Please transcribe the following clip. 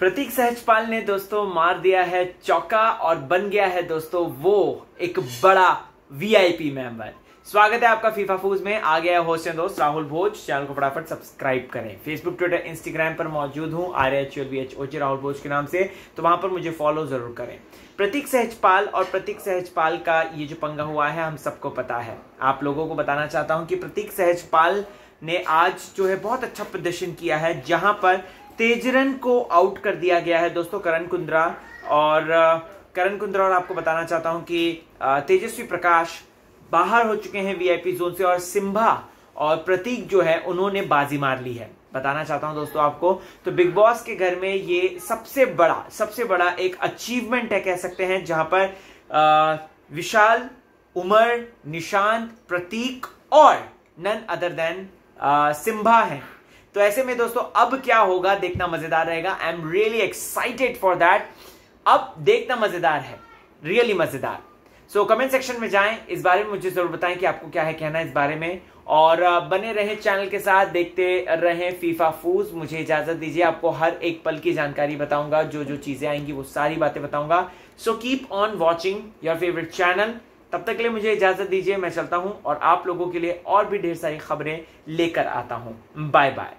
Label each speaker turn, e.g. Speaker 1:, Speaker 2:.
Speaker 1: प्रतीक सहजपाल ने दोस्तों मार दिया है चौका और बन गया है दोस्तों वो एक बड़ा वीआईपी मेंबर स्वागत है आपका फीफा फूज में। आ गया होस्ट दोस्त राहुल भोज। चैनल को फटाफट सब्सक्राइब करें। फेसबुक ट्विटर इंस्टाग्राम पर मौजूद हूँ R H L V H ओचे Rahul Bhoj के नाम से। तो वहाँ पर मुझे फॉलो ज़रूर करें। प्रतीक सहजपाल और प्रतीक सहजपाल का ये जो पंगा हुआ है, हम सबको पता है। आप लोगों को बताना चाहता हूँ कि प्रतीक सहजपाल ने आज जो है बहुत अच्छा प्रदर्शन किया है जहाँ पर तेजरन को आउट कर दिया गया है। दोस्तों करण कुंद्रा और करण कुंद्रा और आपको बताना चाहता हूँ कि तेजस्वी प्रकाश बाहर हो चुके हैं वीआईपी जोन से और सिम्भा और प्रतीक जो है उन्होंने बाजी मार ली है। बताना चाहता हूँ दोस्तों आपको तो बिग बॉस के घर में ये सबसे बड़ा सबसे बड़ा एक अचीवमेंट है कह सकते हैं जहाँ पर आ, विशाल उमर निशांत प्रतीक और नन अदर देन सिम्भा है। तो ऐसे में दोस्तों, अब क्या होगा? देखना मज़ेदार रहेगा। I am really excited for that अब देखना मज़ेदार है। रियली really मज़ेदार। सो कमेंट सेक्शन में जाएँ। इस बारे में मुझे ज़रूर बताएँ कि आपको क्या है कहना इस बारे में। और बने रहे चैनल के साथ। देखते रहे फीफा फूज मुझे इजाज़त दीजिए। आपको हर एक पल की जानकारी बताऊँगा। जो जो चीज़ें आएँगी, वो सारी बातें बताऊँगा। So keep on watching your favourite channel तब तक के लिए मुझे इजाज़त दीजिए, मैं चलता हूँ और आप लोगों के लिए और भी ढेर सारी खबरें लेकर आता हूँ। Bye bye